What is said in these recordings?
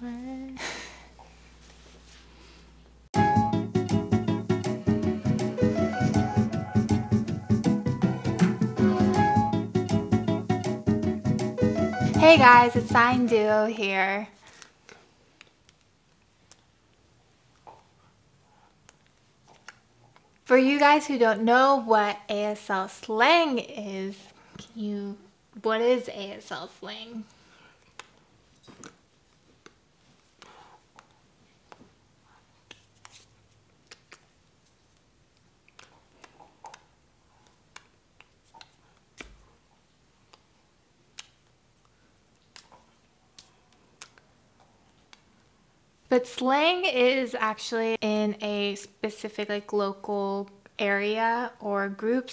Hey guys, it's Sign Duo here. For you guys who don't know what ASL slang is, can you what is ASL slang? But slang is actually in a specific like local area or group.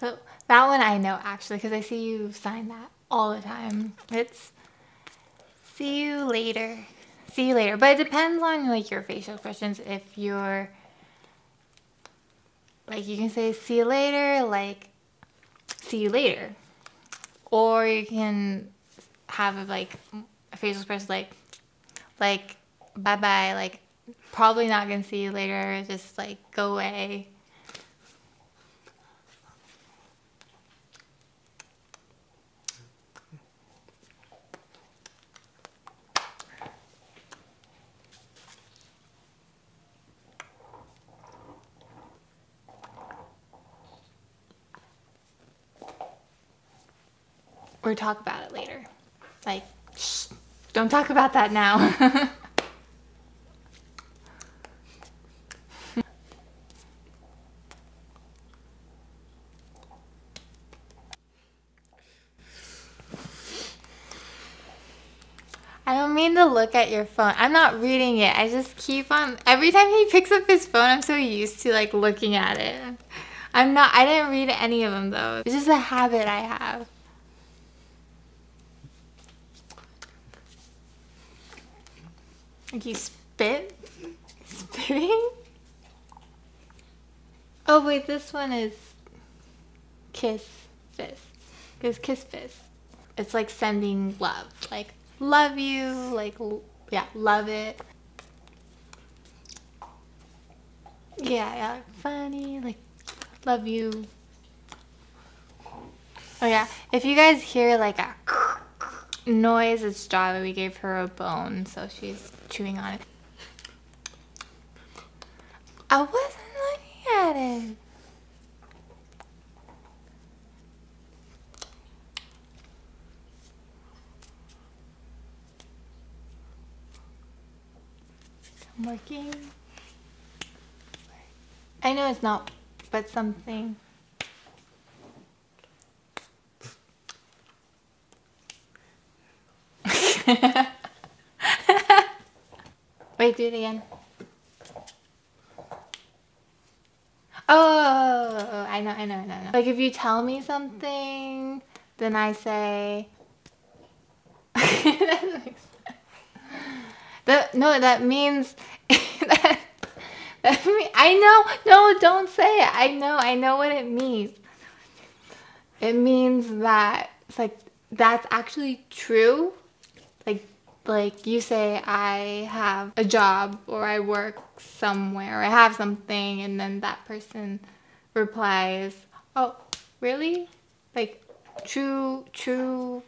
So that one I know actually because I see you sign that all the time. It's see you later. See you later. But it depends on like your facial expressions. If you're like you can say see you later, like see you later. Or you can have like a facial expression like like bye bye, like probably not gonna see you later, just like go away. Or talk about it later. Like, shh, don't talk about that now. I don't mean to look at your phone. I'm not reading it. I just keep on every time he picks up his phone, I'm so used to like looking at it. I'm not I didn't read any of them though. It's just a habit I have. You spit? Spitting? Oh wait, this one is kiss fist. It's kiss fist. It's like sending love. Like love you, like yeah, love it. Yeah, yeah, funny, like love you. Oh yeah, if you guys hear like a noise, it's Java. We gave her a bone, so she's chewing on it. I wasn't looking at it. I'm working. I know it's not, but something. Do it again. Oh, I know, I know, I know, I know. Like if you tell me something, then I say. that no, that means I know. No, don't say it. I know. I know what it means. It means that it's like that's actually true. Like you say I have a job or I work somewhere I have something and then that person replies, "Oh, really?" Like true true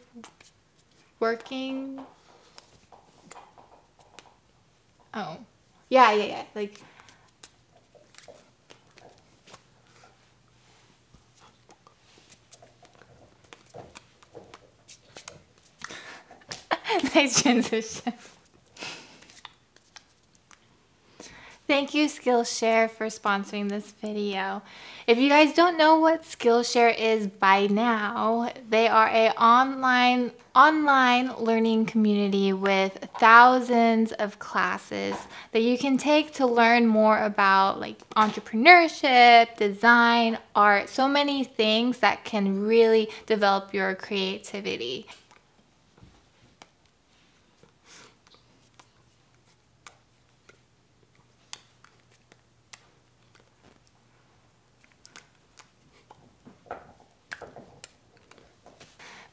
working Oh. Yeah, yeah, yeah. Like transition. Thank you Skillshare for sponsoring this video. If you guys don't know what Skillshare is by now, they are a online online learning community with thousands of classes that you can take to learn more about like entrepreneurship, design, art, so many things that can really develop your creativity.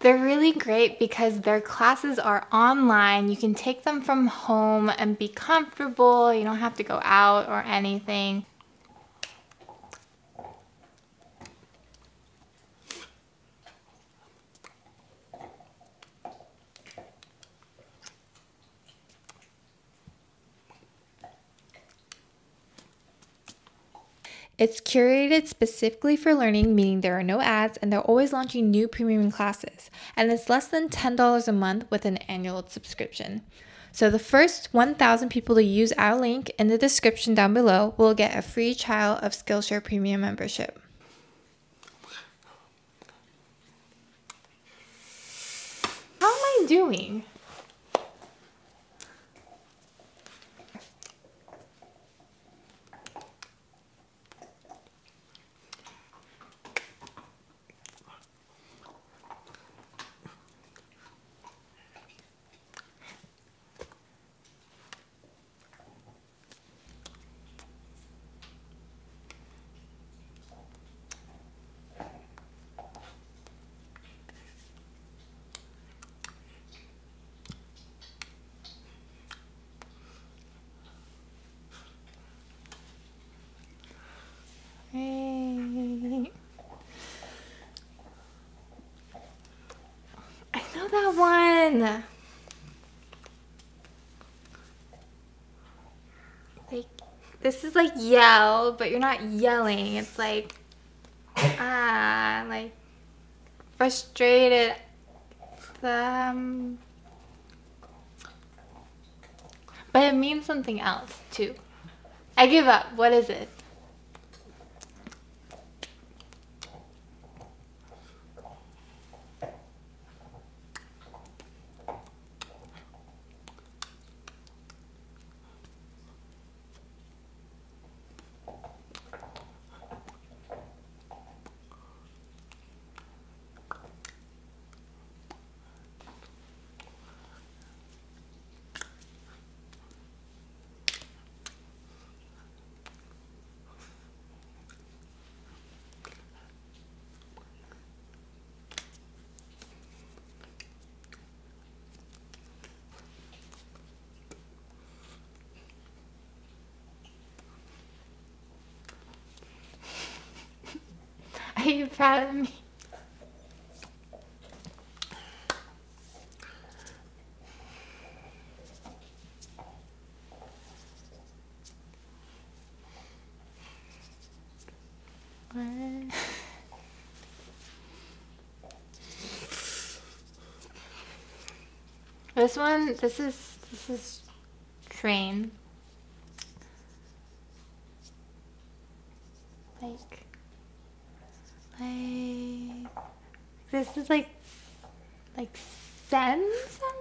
They're really great because their classes are online. You can take them from home and be comfortable. You don't have to go out or anything. It's curated specifically for learning, meaning there are no ads and they're always launching new premium classes. And it's less than $10 a month with an annual subscription. So the first 1,000 people to use our link in the description down below will get a free trial of Skillshare Premium membership. How am I doing? Hey. I know that one. Like, this is like yell, but you're not yelling. It's like, ah, like frustrated. Um, but it means something else too. I give up. What is it? Are you proud of me? This one, this is, this is train. Like, like, this is like, like send something?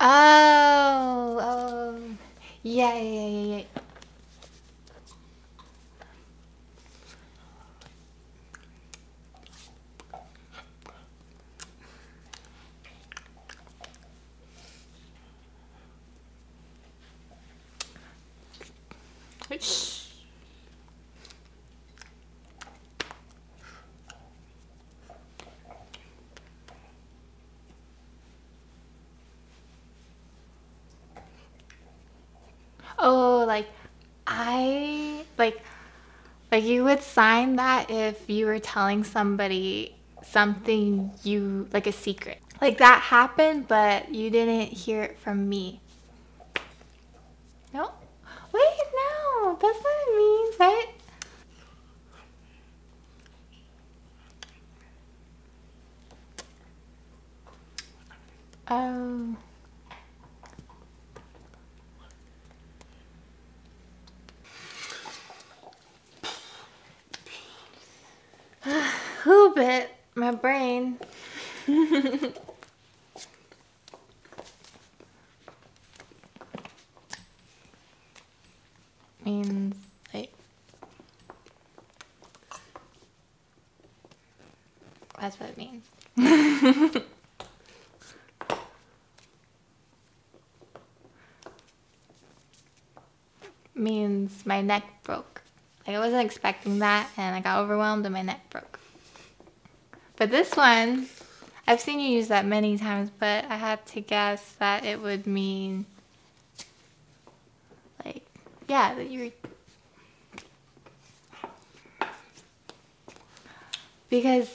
Oh, oh, yeah, yeah, I like like you would sign that if you were telling somebody something you like a secret. Like that happened, but you didn't hear it from me. No? Wait, no, that's not what it means, right? Oh. My brain? means that's what it means. means my neck broke. Like I wasn't expecting that and I got overwhelmed and my neck broke. But this one, I've seen you use that many times, but I had to guess that it would mean like yeah, that you're because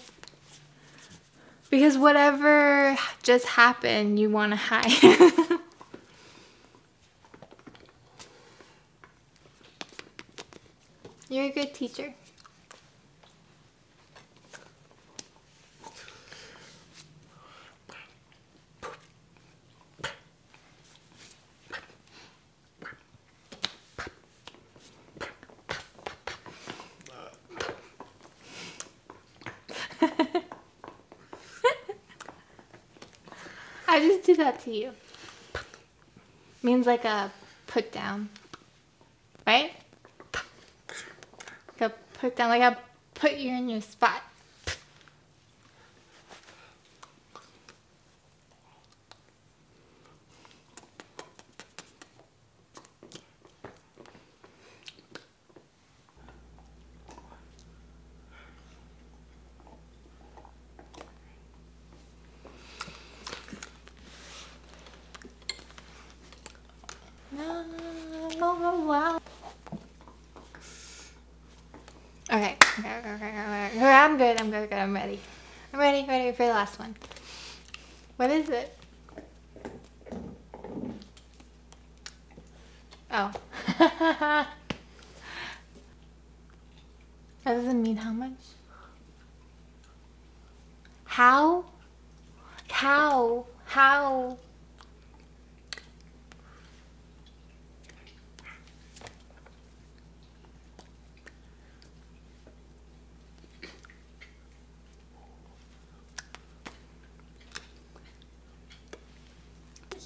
because whatever just happened, you want to hide. You're a good teacher. I just do that to you. Means like a put down. Right? Like a put down, like a put you in your spot. Oh, wow. Okay, okay. I'm good, I'm good, good, I'm ready. I'm ready, ready for the last one. What is it? Oh. that doesn't mean how much? How? How? How?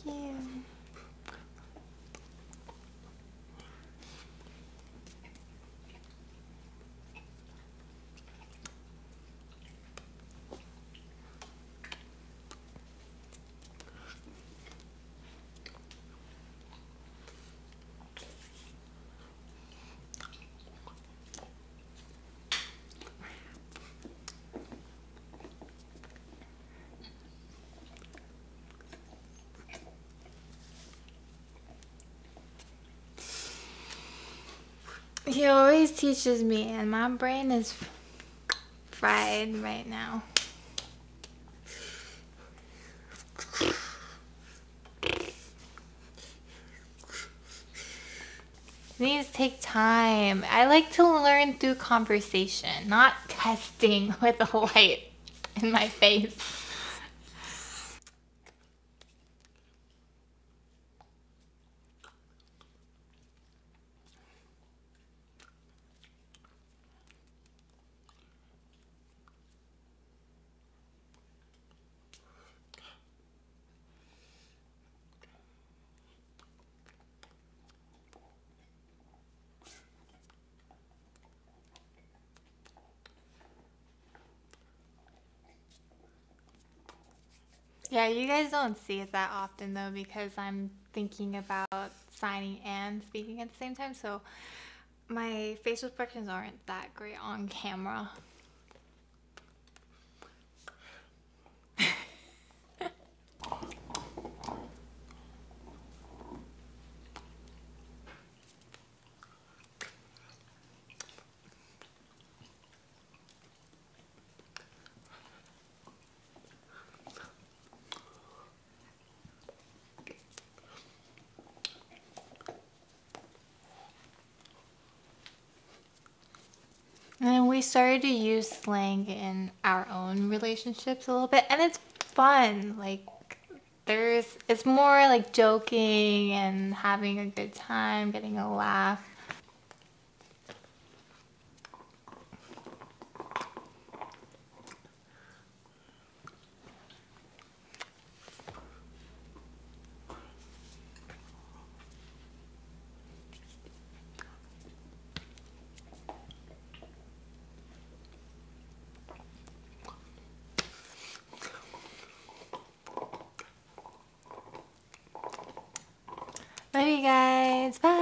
you. He always teaches me, and my brain is fried right now. These take time. I like to learn through conversation, not testing with a light in my face. Yeah, you guys don't see it that often though because I'm thinking about signing and speaking at the same time. So my facial expressions aren't that great on camera. We started to use slang in our own relationships a little bit, and it's fun. Like, there's it's more like joking and having a good time, getting a laugh. Love you guys. Bye.